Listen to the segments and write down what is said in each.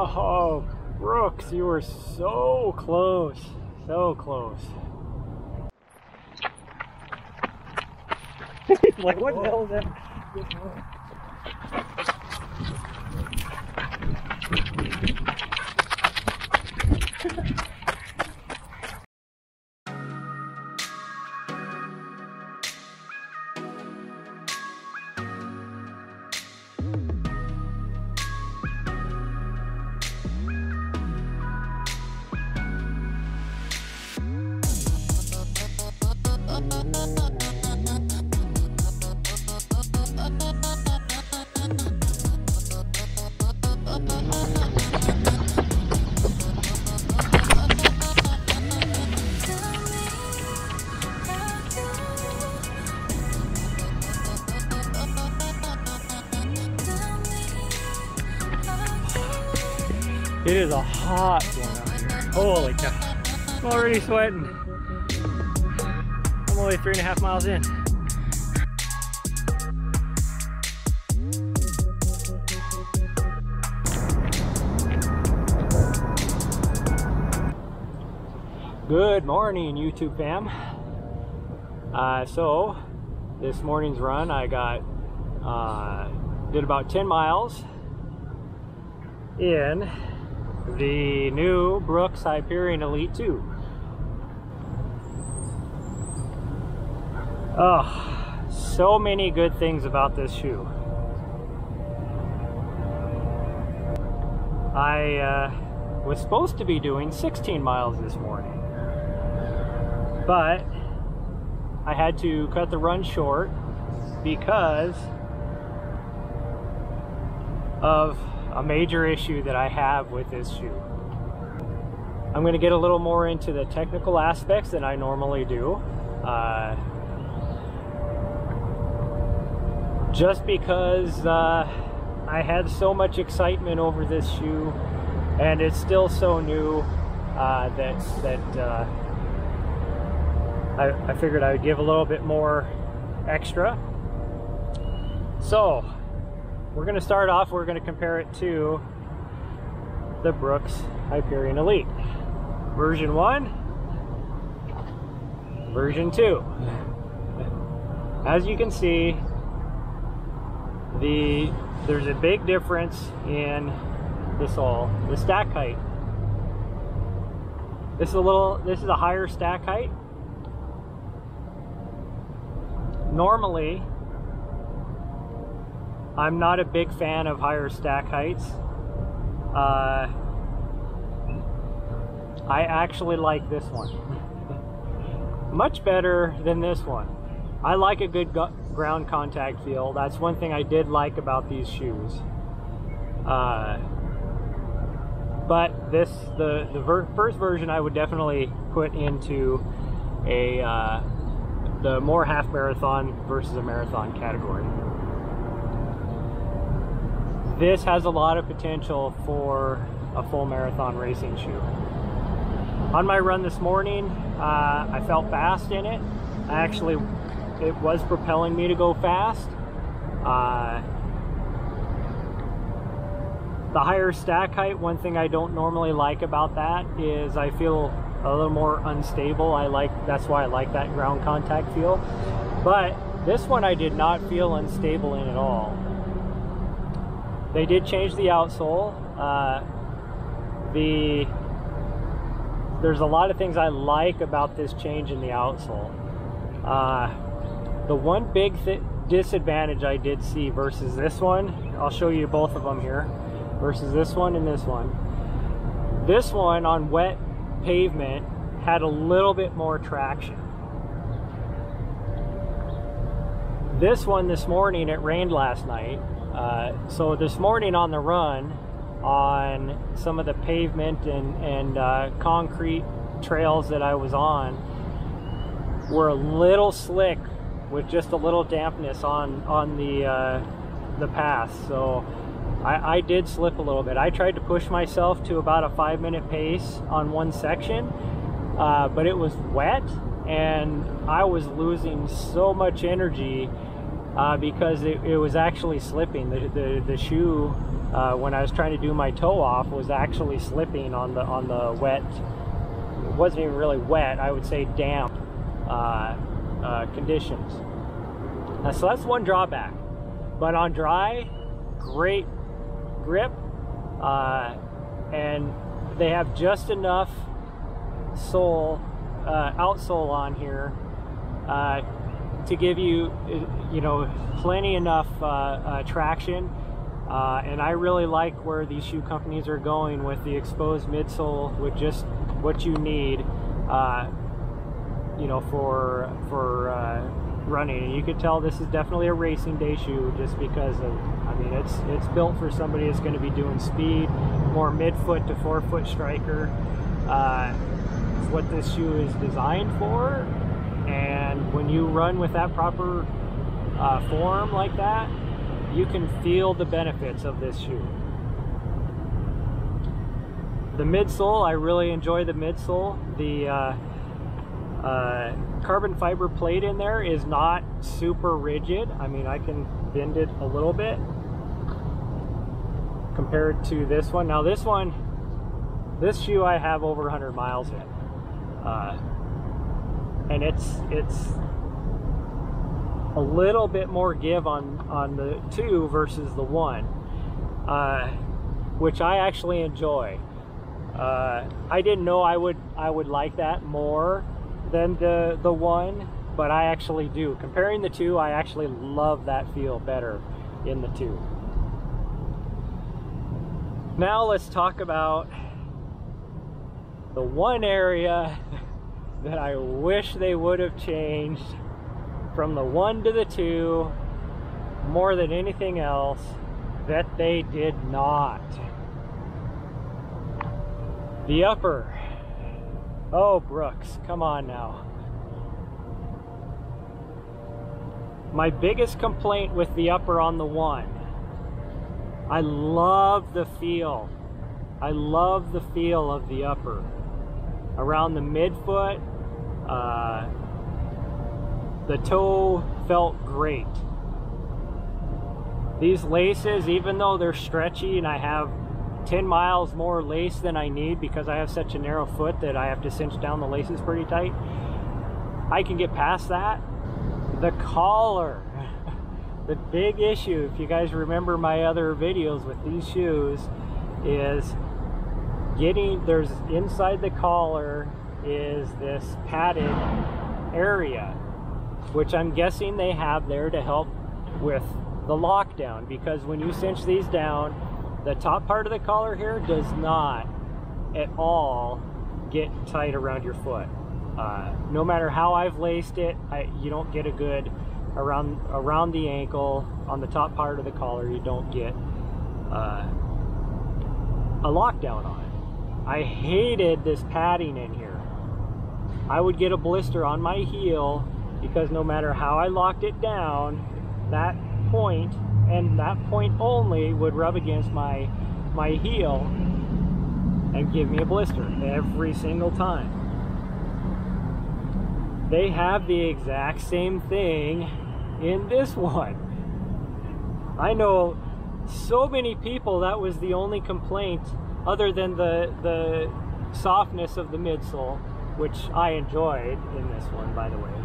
Oh, Brooks, you were so close. So close. like, what the hell is that? It is a hot one out here. Holy cow. I'm already sweating. I'm only three and a half miles in. Good morning, YouTube fam. Uh, so, this morning's run, I got, uh, did about 10 miles in the new Brooks Hyperion Elite 2. Oh, so many good things about this shoe. I uh, was supposed to be doing 16 miles this morning, but I had to cut the run short because of a major issue that I have with this shoe. I'm going to get a little more into the technical aspects than I normally do. Uh, just because uh, I had so much excitement over this shoe and it's still so new uh, that, that uh, I, I figured I would give a little bit more extra. So, we're going to start off, we're going to compare it to the Brooks Hyperion Elite. Version 1, version 2. As you can see, the there's a big difference in the sole, the stack height. This is a little, this is a higher stack height. Normally, I'm not a big fan of higher stack heights. Uh, I actually like this one. Much better than this one. I like a good ground contact feel. That's one thing I did like about these shoes. Uh, but this, the, the ver first version I would definitely put into a, uh, the more half marathon versus a marathon category this has a lot of potential for a full marathon racing shoe. On my run this morning, uh, I felt fast in it. I actually, it was propelling me to go fast. Uh, the higher stack height, one thing I don't normally like about that is I feel a little more unstable. I like, that's why I like that ground contact feel. But this one I did not feel unstable in at all. They did change the outsole. Uh, the there's a lot of things I like about this change in the outsole. Uh, the one big disadvantage I did see versus this one, I'll show you both of them here, versus this one and this one. This one on wet pavement had a little bit more traction. This one this morning, it rained last night, uh, so this morning on the run, on some of the pavement and, and uh, concrete trails that I was on, were a little slick with just a little dampness on on the uh, the path. So I, I did slip a little bit. I tried to push myself to about a five minute pace on one section, uh, but it was wet and I was losing so much energy uh, because it, it, was actually slipping. The, the, the shoe uh, when I was trying to do my toe off was actually slipping on the on the wet. It wasn't even really wet. I would say damp uh, uh, conditions. Uh, so that's one drawback. But on dry, great grip, uh, and they have just enough sole outsole on here to give you, you know, plenty enough traction uh, and I really like where these shoe companies are going with the exposed midsole with just what you need, uh, you know, for for uh, running. And you could tell this is definitely a racing day shoe just because of, I mean, it's it's built for somebody that's going to be doing speed, more midfoot to forefoot striker. Uh, it's what this shoe is designed for. And when you run with that proper uh, form like that, you can feel the benefits of this shoe. The midsole, I really enjoy the midsole. The uh, uh, carbon fiber plate in there is not super rigid. I mean, I can bend it a little bit compared to this one. Now this one, this shoe I have over 100 miles in. Uh, and it's it's a little bit more give on on the two versus the one, uh, which I actually enjoy. Uh, I didn't know I would I would like that more than the the one, but I actually do. Comparing the two, I actually love that feel better in the two. Now let's talk about the one area that I wish they would have changed from the one to the two more than anything else that they did not. The upper. Oh, Brooks, come on now. My biggest complaint with the upper on the one, I love the feel. I love the feel of the upper. Around the midfoot, uh, the toe felt great. These laces, even though they're stretchy and I have 10 miles more lace than I need because I have such a narrow foot that I have to cinch down the laces pretty tight, I can get past that. The collar, the big issue, if you guys remember my other videos with these shoes, is getting, there's inside the collar is this padded area which I'm guessing they have there to help with the lockdown because when you cinch these down, the top part of the collar here does not at all get tight around your foot. Uh, no matter how I've laced it, I, you don't get a good around around the ankle on the top part of the collar. You don't get uh, a lockdown on. I hated this padding in here. I would get a blister on my heel because no matter how I locked it down, that point and that point only would rub against my my heel and give me a blister every single time. They have the exact same thing in this one. I know so many people that was the only complaint other than the the softness of the midsole, which I enjoyed in this one by the way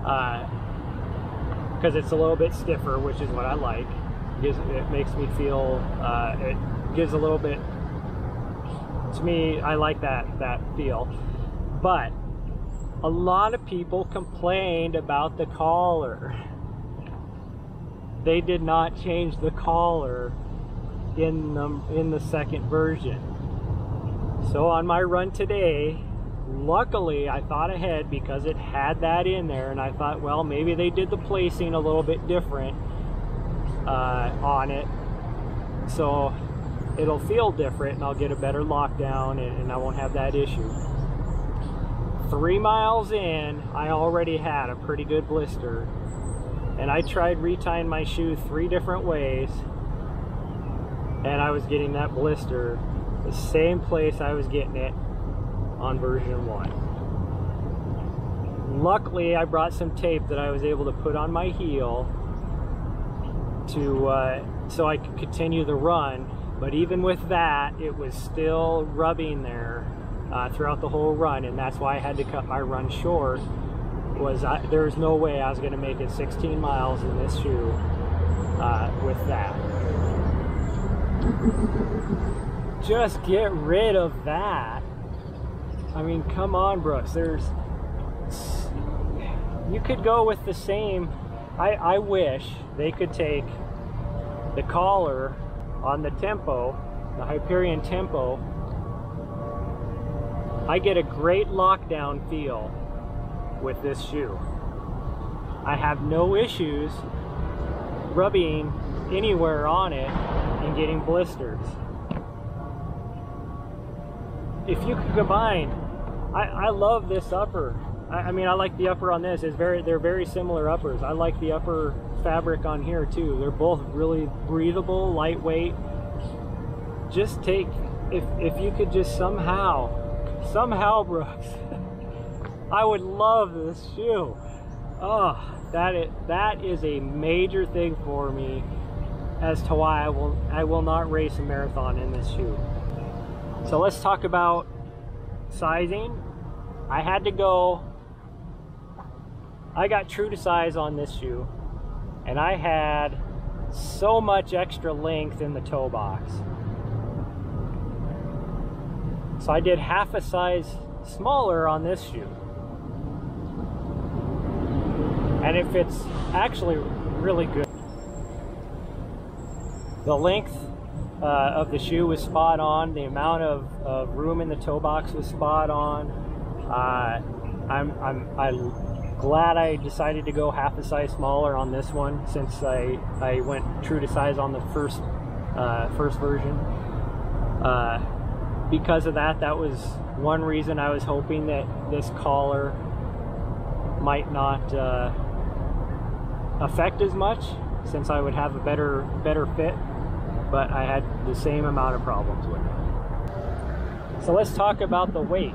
because uh, it's a little bit stiffer, which is what I like. It, gives, it makes me feel, uh, it gives a little bit, to me, I like that, that feel. But a lot of people complained about the collar. They did not change the collar in the, in the second version. So on my run today, luckily I thought ahead because it had that in there and I thought well maybe they did the placing a little bit different uh, on it. So it'll feel different and I'll get a better lockdown and, and I won't have that issue. Three miles in I already had a pretty good blister. And I tried retying my shoe three different ways and I was getting that blister the same place I was getting it on version 1. Luckily, I brought some tape that I was able to put on my heel to uh, so I could continue the run But even with that, it was still rubbing there uh, throughout the whole run, and that's why I had to cut my run short. Was I, there was no way I was going to make it 16 miles in this shoe uh, with that. Just get rid of that. I mean, come on, Brooks. There's you could go with the same. I, I wish they could take the collar on the tempo, the Hyperion tempo. I get a great lockdown feel with this shoe. I have no issues rubbing anywhere on it and getting blisters. If you could combine, I, I love this upper I, I mean, I like the upper on this. It's very, they're very similar uppers. I like the upper fabric on here too. They're both really breathable, lightweight. Just take, if, if you could just somehow, somehow, Brooks, I would love this shoe. Oh, that is, that is a major thing for me as to why I will I will not race a marathon in this shoe. So let's talk about sizing. I had to go I got true to size on this shoe and I had so much extra length in the toe box. So I did half a size smaller on this shoe. And it fits actually really good. The length uh, of the shoe was spot on. The amount of, of room in the toe box was spot on. Uh, I'm, I'm, I glad I decided to go half a size smaller on this one since I, I went true to size on the first uh, first version. Uh, because of that, that was one reason I was hoping that this collar might not uh, affect as much since I would have a better better fit, but I had the same amount of problems with it. So let's talk about the weight.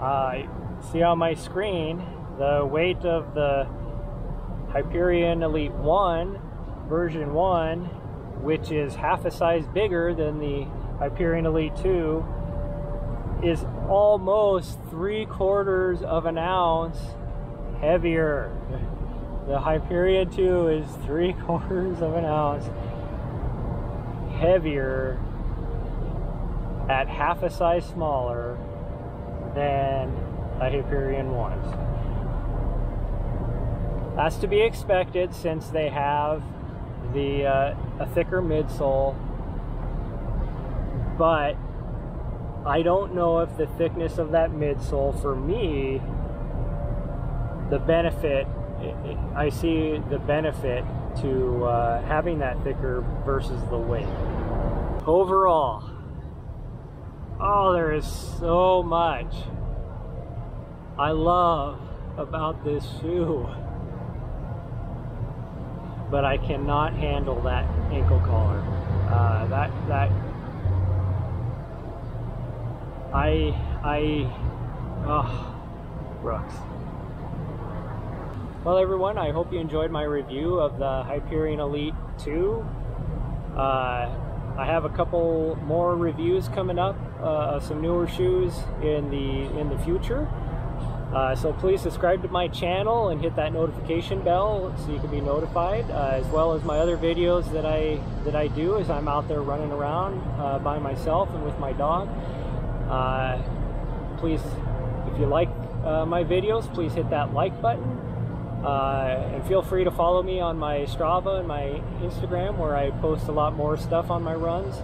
Uh, see on my screen the weight of the Hyperion Elite 1 version 1 which is half a size bigger than the Hyperion Elite 2 is almost three quarters of an ounce heavier the Hyperion 2 is three quarters of an ounce heavier at half a size smaller than the Hyperion ones. That's to be expected since they have the uh, a thicker midsole, but I don't know if the thickness of that midsole for me, the benefit, I see the benefit to uh, having that thicker versus the weight. Overall, oh, there is so much I love about this shoe. But I cannot handle that ankle collar. Uh, that that I I oh Brooks. Well everyone, I hope you enjoyed my review of the Hyperion Elite 2. Uh, I have a couple more reviews coming up uh, some newer shoes in the in the future. Uh, so please subscribe to my channel and hit that notification bell so you can be notified, uh, as well as my other videos that I that I do as I'm out there running around uh, by myself and with my dog. Uh, please, if you like my videos, please hit that like button. Uh, and feel free to follow me on my Strava and my Instagram where I post a lot more stuff on my runs.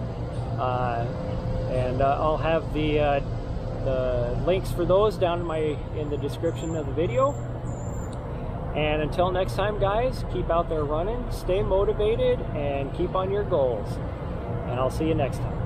Uh, and uh, I'll have the uh, the links for those down in my in the description of the video. And until next time, guys, keep out there running, stay motivated, and keep on your goals. And I'll see you next time.